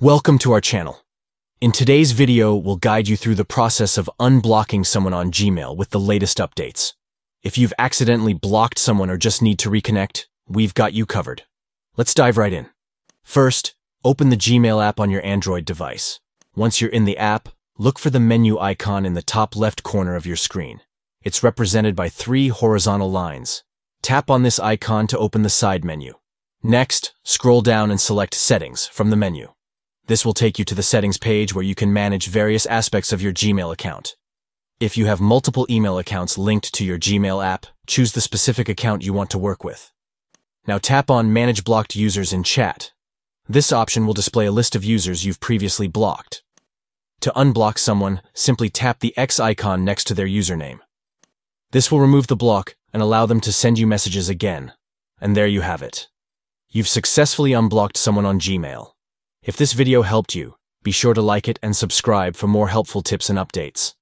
Welcome to our channel. In today's video, we'll guide you through the process of unblocking someone on Gmail with the latest updates. If you've accidentally blocked someone or just need to reconnect, we've got you covered. Let's dive right in. First, open the Gmail app on your Android device. Once you're in the app, look for the menu icon in the top left corner of your screen. It's represented by three horizontal lines. Tap on this icon to open the side menu. Next, scroll down and select Settings from the menu. This will take you to the settings page where you can manage various aspects of your Gmail account. If you have multiple email accounts linked to your Gmail app, choose the specific account you want to work with. Now tap on Manage Blocked Users in Chat. This option will display a list of users you've previously blocked. To unblock someone, simply tap the X icon next to their username. This will remove the block and allow them to send you messages again. And there you have it. You've successfully unblocked someone on Gmail. If this video helped you, be sure to like it and subscribe for more helpful tips and updates.